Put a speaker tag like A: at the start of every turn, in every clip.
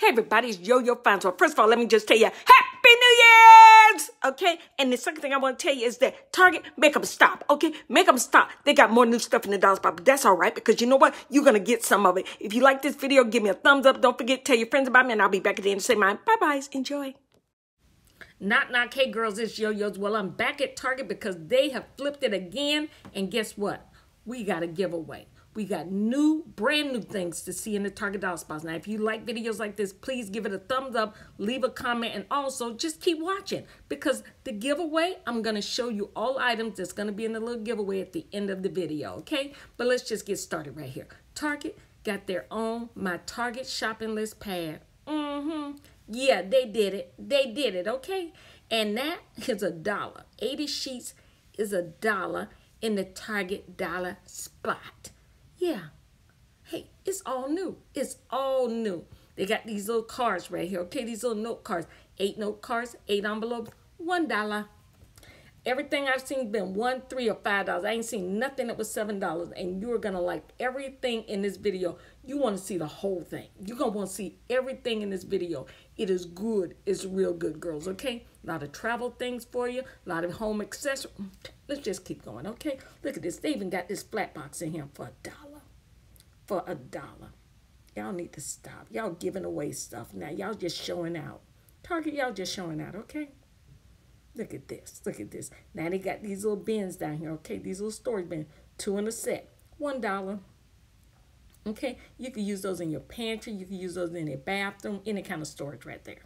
A: Hey, everybody, it's Yo Yo. So, first of all, let me just tell you, Happy New Year's! Okay? And the second thing I want to tell you is that Target, make them stop, okay? Make them stop. They got more new stuff in the dollar spot, but that's all right because you know what? You're going to get some of it. If you like this video, give me a thumbs up. Don't forget tell your friends about me, and I'll be back at the end to say mine. Bye byes. Enjoy. Knock, knock. Hey, girls, it's Yo Yo's. Well, I'm back at Target because they have flipped it again. And guess what? We got a giveaway. We got new, brand new things to see in the Target Dollar Spots. Now, if you like videos like this, please give it a thumbs up, leave a comment, and also just keep watching because the giveaway, I'm going to show you all items that's going to be in the little giveaway at the end of the video, okay? But let's just get started right here. Target got their own My Target Shopping List pad. Mm-hmm. Yeah, they did it. They did it, okay? And that is a dollar. 80 sheets is a dollar in the Target dollar spot. Yeah. Hey, it's all new. It's all new. They got these little cards right here. Okay, these little note cards. Eight note cards, eight envelopes, one dollar. Everything I've seen been one, three, or five dollars. I ain't seen nothing that was seven dollars. And you're gonna like everything in this video. You want to see the whole thing. You're gonna want to see everything in this video. It is good. It's real good, girls. Okay. A lot of travel things for you. A lot of home accessories. Let's just keep going. Okay. Look at this. They even got this flat box in here for a dollar. For a dollar. Y'all need to stop. Y'all giving away stuff now. Y'all just showing out. Target, y'all just showing out. Okay. Look at this. Look at this. Now they got these little bins down here. Okay, these little storage bins. Two in a set. One dollar. Okay, you can use those in your pantry. You can use those in your bathroom. Any kind of storage right there.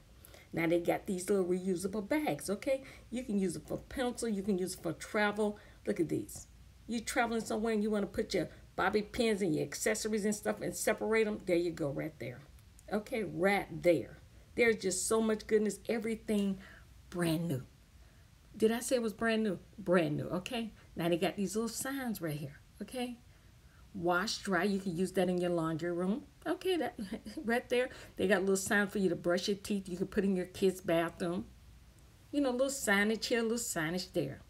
A: Now they got these little reusable bags. Okay, you can use it for pencil. You can use it for travel. Look at these. You're traveling somewhere and you want to put your bobby pins and your accessories and stuff and separate them. There you go, right there. Okay, right there. There's just so much goodness. Everything brand new. Did I say it was brand new? Brand new, okay? Now they got these little signs right here, okay? Wash, dry, you can use that in your laundry room. Okay, that right there. They got little sign for you to brush your teeth. You can put in your kid's bathroom. You know, little signage here, little signage there.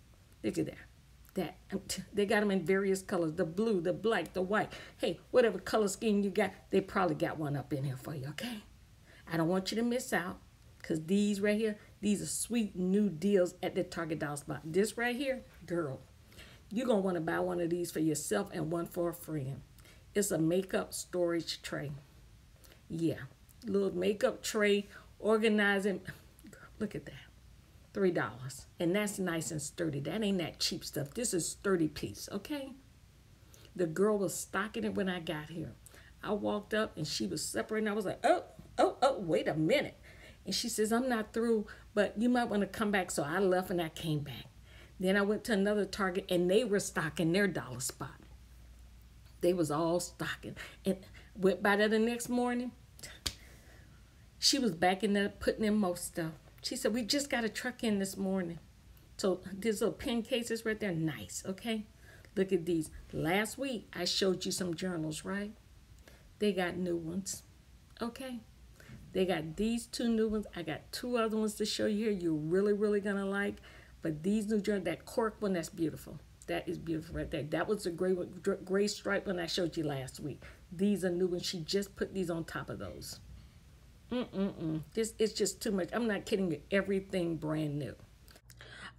A: Look at that. That um, they got them in various colors: the blue, the black, the white. Hey, whatever color scheme you got, they probably got one up in here for you. Okay, I don't want you to miss out. Because these right here, these are sweet new deals at the Target Dollar Spot. This right here, girl, you're going to want to buy one of these for yourself and one for a friend. It's a makeup storage tray. Yeah, little makeup tray, organizing. Look at that. $3. And that's nice and sturdy. That ain't that cheap stuff. This is sturdy piece, okay? The girl was stocking it when I got here. I walked up and she was separating. I was like, oh, oh, oh, wait a minute. And she says, I'm not through, but you might want to come back. So I left and I came back. Then I went to another Target and they were stocking their dollar spot. They was all stocking. And went by there the next morning. She was back in there putting in most stuff. She said, we just got a truck in this morning. So these little pen cases right there, nice, okay? Look at these. Last week, I showed you some journals, right? They got new ones, okay? They got these two new ones. I got two other ones to show you here you're really, really going to like. But these new journals, that cork one, that's beautiful. That is beautiful right there. That was the gray, gray stripe one I showed you last week. These are new ones. She just put these on top of those. Mm-mm-mm. This, it's just too much. I'm not kidding you. Everything brand new.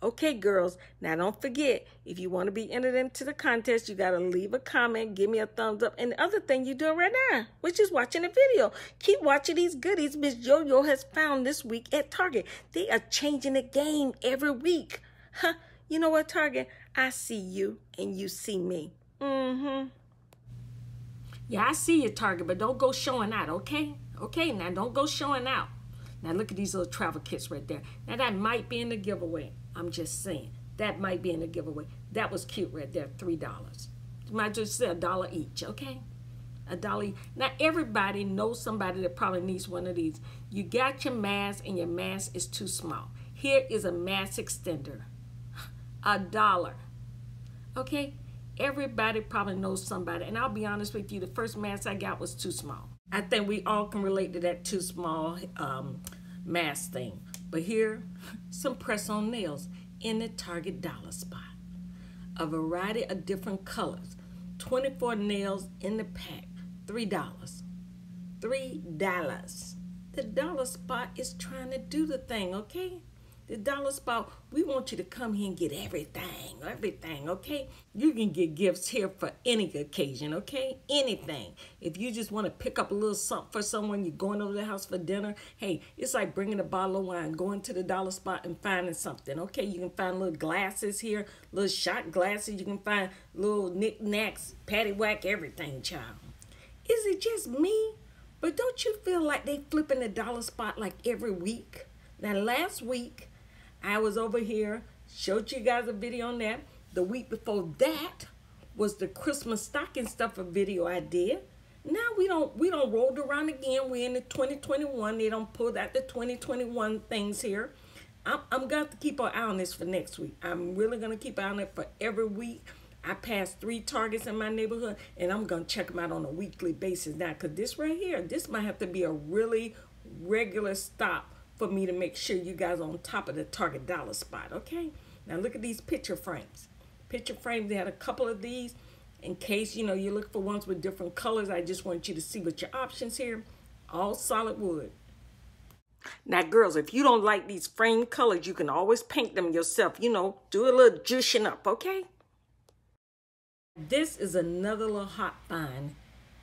A: Okay, girls, now don't forget, if you want to be entered into the contest, you got to leave a comment, give me a thumbs up, and the other thing you're doing right now, which is watching the video. Keep watching these goodies Miss Yo-Yo has found this week at Target. They are changing the game every week. Huh? You know what, Target? I see you, and you see me. Mm-hmm. Yeah, I see you, Target, but don't go showing out, okay? Okay, now don't go showing out. Now look at these little travel kits right there. Now that might be in the giveaway. I'm just saying. That might be in the giveaway. That was cute right there, $3. You might just say a dollar each, okay? A dollar. Now, everybody knows somebody that probably needs one of these. You got your mask and your mask is too small. Here is a mask extender. A dollar. Okay? Everybody probably knows somebody. And I'll be honest with you, the first mask I got was too small. I think we all can relate to that too small um, mask thing. But here, some press-on nails in the Target dollar spot. A variety of different colors. 24 nails in the pack. $3. $3. the dollar spot is trying to do the thing, okay? The dollar spot, we want you to come here and get everything, everything, okay? You can get gifts here for any occasion, okay? Anything. If you just want to pick up a little something for someone, you're going over the house for dinner, hey, it's like bringing a bottle of wine, going to the dollar spot and finding something, okay? You can find little glasses here, little shot glasses. You can find little knickknacks, paddywhack, everything, child. Is it just me? But don't you feel like they flipping the dollar spot like every week? Now, last week, I was over here, showed you guys a video on that. The week before that was the Christmas stocking stuffer video I did. Now we don't we don't roll around again. We're in the 2021. They don't pull out the 2021 things here. I'm, I'm going to keep an eye on this for next week. I'm really going to keep an eye on it for every week. I passed three targets in my neighborhood, and I'm going to check them out on a weekly basis now. Because this right here, this might have to be a really regular stop for me to make sure you guys are on top of the target dollar spot, okay? Now look at these picture frames. Picture frames, they had a couple of these. In case, you know, you look for ones with different colors, I just want you to see what your options here. All solid wood. Now, girls, if you don't like these frame colors, you can always paint them yourself. You know, do a little juicing up, okay? This is another little hot find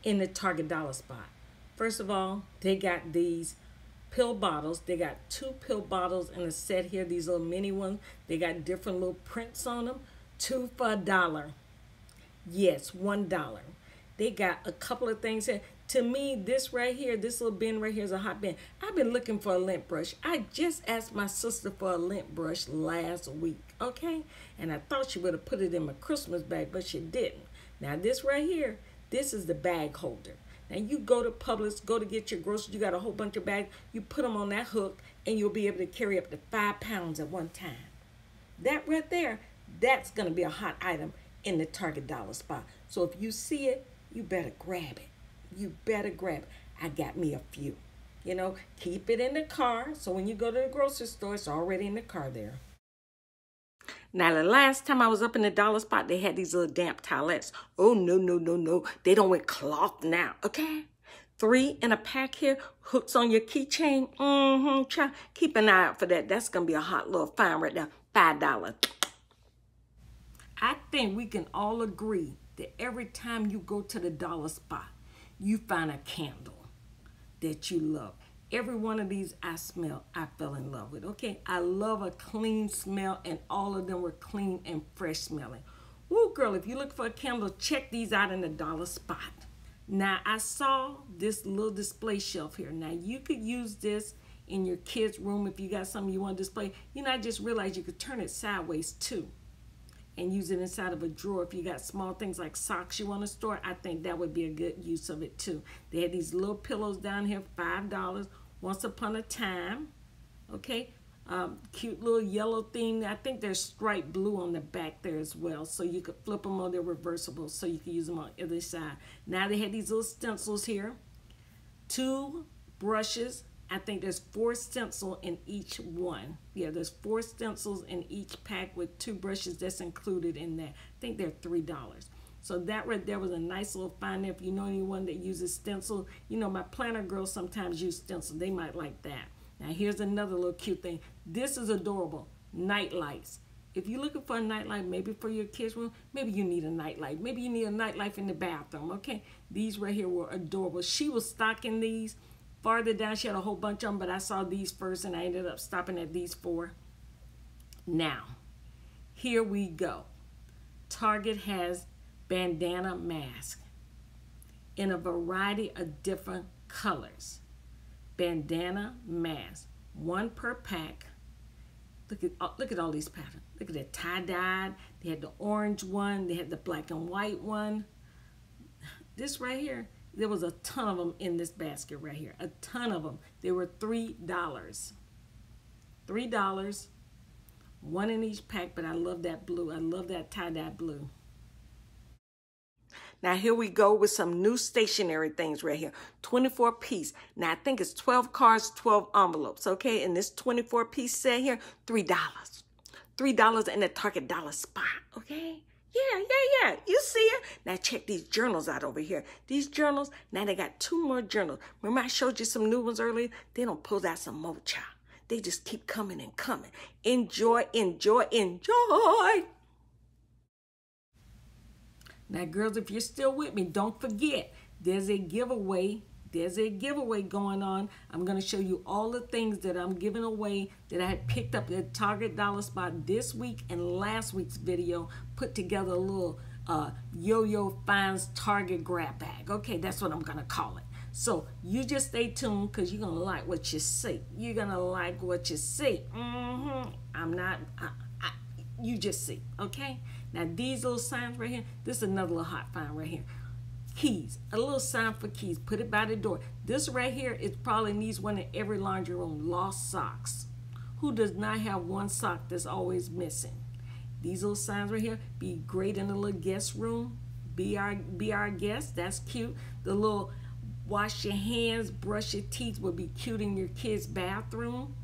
A: in the Target dollar spot. First of all, they got these pill bottles. They got two pill bottles in a set here, these little mini ones. They got different little prints on them. Two for a dollar. Yes, one dollar. They got a couple of things here. To me, this right here, this little bin right here is a hot bin. I've been looking for a lint brush. I just asked my sister for a lint brush last week, okay? And I thought she would have put it in my Christmas bag, but she didn't. Now this right here, this is the bag holder. Now you go to Publix, go to get your groceries, you got a whole bunch of bags, you put them on that hook and you'll be able to carry up to five pounds at one time. That right there, that's gonna be a hot item in the Target dollar spot. So if you see it, you better grab it. You better grab it. I got me a few. You know, keep it in the car. So when you go to the grocery store, it's already in the car there. Now, the last time I was up in the dollar spot, they had these little damp towelettes. Oh, no, no, no, no. They don't wear cloth now, okay? Three in a pack here, hooks on your keychain. Mm-hmm, try. Keep an eye out for that. That's going to be a hot little find right now. $5. I think we can all agree that every time you go to the dollar spot, you find a candle that you love. Every one of these I smell, I fell in love with. Okay, I love a clean smell, and all of them were clean and fresh smelling. Woo, girl, if you look for a candle, check these out in the dollar spot. Now, I saw this little display shelf here. Now, you could use this in your kid's room if you got something you want to display. You know, I just realized you could turn it sideways too and use it inside of a drawer. If you got small things like socks you want to store, I think that would be a good use of it too. They had these little pillows down here, $5. Once Upon a Time, okay? Um, cute little yellow theme. I think there's striped blue on the back there as well. So you could flip them on, they're reversible. So you can use them on either side. Now they had these little stencils here. Two brushes. I think there's four stencil in each one. Yeah, there's four stencils in each pack with two brushes that's included in that. I think they're $3. So that right there was a nice little find. If you know anyone that uses stencil, you know my planner girls sometimes use stencil. They might like that. Now here's another little cute thing. This is adorable. Night lights. If you're looking for a nightlight, maybe for your kids' room, maybe you need a nightlight. Maybe you need a nightlight in the bathroom. Okay, these right here were adorable. She was stocking these. Farther down, she had a whole bunch of them, but I saw these first and I ended up stopping at these four. Now, here we go. Target has bandana mask in a variety of different colors. Bandana mask, one per pack. Look at uh, look at all these patterns. Look at the tie-dyed. They had the orange one. They had the black and white one. This right here, there was a ton of them in this basket right here. A ton of them. They were three dollars. Three dollars. One in each pack, but I love that blue. I love that tie-dye blue. Now here we go with some new stationery things right here. 24 piece. Now I think it's 12 cards, 12 envelopes, okay? And this 24 piece set here, $3. $3 in the Target dollar spot, okay? Yeah, yeah, yeah. You see it? Now check these journals out over here. These journals, now they got two more journals. Remember I showed you some new ones earlier? They don't pull out some more, child. They just keep coming and coming. Enjoy, enjoy, enjoy. Now, girls, if you're still with me, don't forget, there's a giveaway there's a giveaway going on. I'm going to show you all the things that I'm giving away that I had picked up at Target Dollar Spot this week and last week's video. Put together a little uh, Yo-Yo Finds Target grab bag. Okay, that's what I'm going to call it. So you just stay tuned because you're going to like what you see. You're going to like what you see. Mm-hmm. I'm not... I, I, you just see, okay? Now, these little signs right here, this is another little hot find right here keys, a little sign for keys. Put it by the door. This right here is probably needs one in every laundry room. Lost socks. Who does not have one sock that's always missing? These little signs right here be great in the little guest room. Be our be our guest. That's cute. The little wash your hands, brush your teeth would be cute in your kid's bathroom.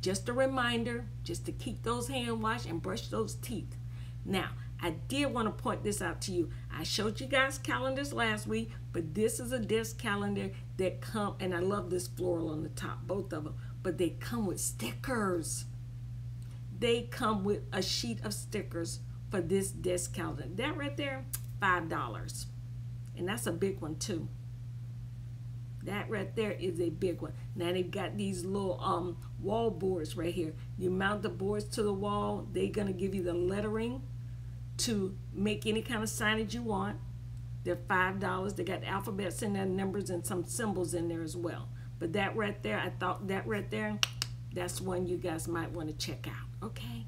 A: Just a reminder, just to keep those hand wash and brush those teeth. Now, I did want to point this out to you. I showed you guys calendars last week, but this is a desk calendar that come, and I love this floral on the top, both of them, but they come with stickers. They come with a sheet of stickers for this desk calendar. That right there, $5. And that's a big one too. That right there is a big one. Now they've got these little um, wall boards right here. You mount the boards to the wall. They're to give you the lettering to make any kind of signage you want. They're $5. They got alphabets in there, numbers, and some symbols in there as well. But that right there, I thought that right there, that's one you guys might want to check out, okay?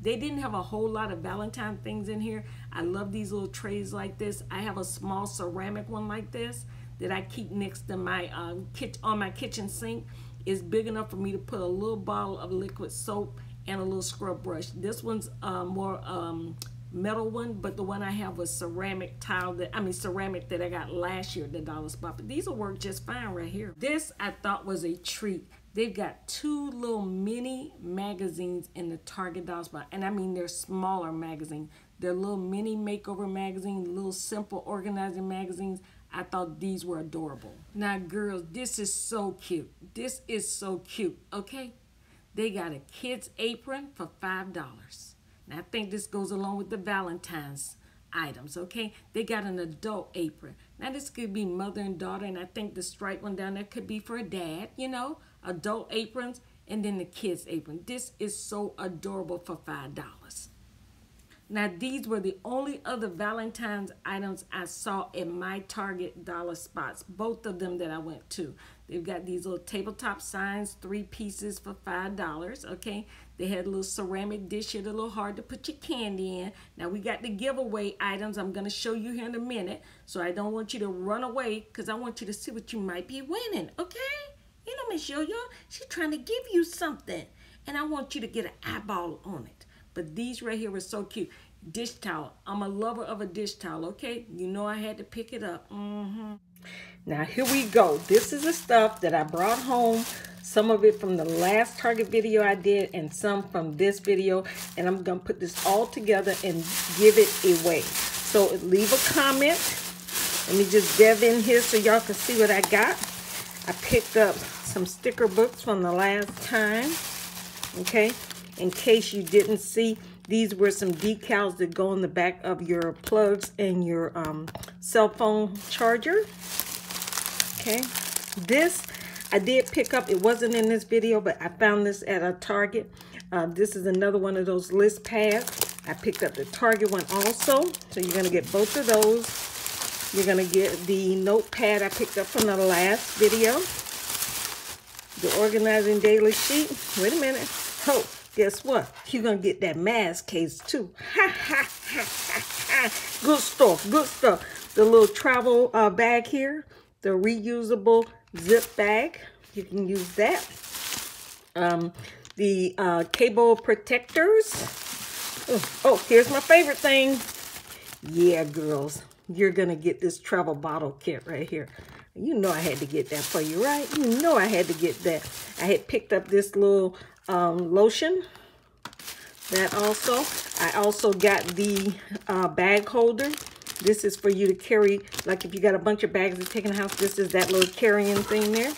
A: They didn't have a whole lot of Valentine things in here. I love these little trays like this. I have a small ceramic one like this that I keep next to my uh, kit on my kitchen sink. It's big enough for me to put a little bottle of liquid soap and a little scrub brush. This one's uh, more um, metal one, but the one I have was ceramic tile that, I mean ceramic that I got last year at the Dollar Spot. But these will work just fine right here. This I thought was a treat. They've got two little mini magazines in the Target Dollar Spot. And I mean they're smaller magazines. They're little mini makeover magazines, little simple organizing magazines. I thought these were adorable. Now girls, this is so cute. This is so cute, okay? They got a kid's apron for $5. And I think this goes along with the Valentine's items, okay? They got an adult apron. Now, this could be mother and daughter, and I think the striped one down there could be for a dad, you know? Adult aprons, and then the kids' apron. This is so adorable for $5. Now, these were the only other Valentine's items I saw in my Target dollar spots, both of them that I went to. They've got these little tabletop signs, three pieces for $5, okay? They had a little ceramic dish here, a little hard to put your candy in. Now, we got the giveaway items I'm to show you here in a minute, so I don't want you to run away because I want you to see what you might be winning, okay? You know, Miss Yo-Yo, she's trying to give you something, and I want you to get an eyeball on it. But these right here were so cute. Dish towel. I'm a lover of a dish towel, okay? You know I had to pick it up. Mm-hmm. Now, here we go. This is the stuff that I brought home. Some of it from the last Target video I did and some from this video. And I'm going to put this all together and give it away. So leave a comment. Let me just dive in here so y'all can see what I got. I picked up some sticker books from the last time. Okay in case you didn't see, these were some decals that go on the back of your plugs and your um, cell phone charger. Okay, this I did pick up. It wasn't in this video, but I found this at a Target. Uh, this is another one of those list pads. I picked up the Target one also. So you're to get both of those. You're to get the notepad I picked up from the last video. The organizing daily sheet. Wait a minute. Oh, guess what? You're to get that mask case too. Ha, ha, ha, ha, ha. Good stuff, good stuff. The little travel uh, bag here, the reusable zip bag. You can use that. Um, the uh, cable protectors. Oh, oh, here's my favorite thing. Yeah, girls, you're going to get this travel bottle kit right here. You know I had to get that for you, right? You know I had to get that. I had picked up this little um, lotion. that also. I also got the uh, bag holder. This is for you to carry, like if you got a bunch of bags take in the house, this is that little carrying thing there.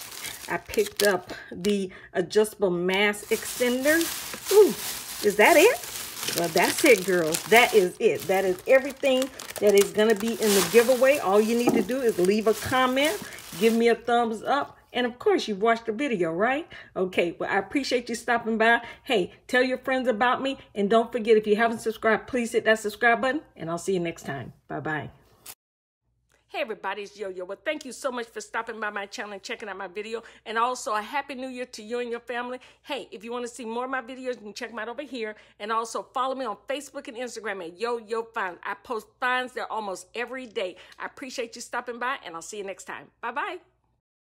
A: I picked up the adjustable mass extender. Ooh, is that it? Well, that's it, girls. That is it. That is everything that is going to be in the giveaway. All you need to do is leave a comment, give me a thumbs up, and of course, you've watched the video, right? Okay, well, I appreciate you stopping by. Hey, tell your friends about me. And don't forget, if you haven't subscribed, please hit that subscribe button. And I'll see you next time. Bye-bye. Hey everybody, it's Yo-Yo. Well, thank you so much for stopping by my channel and checking out my video. And also a Happy New Year to you and your family. Hey, if you want to see more of my videos, you can check them out over here. And also follow me on Facebook and Instagram at Yo-Yo Finds. I post finds there almost every day. I appreciate you stopping by and I'll see you next time. Bye-bye.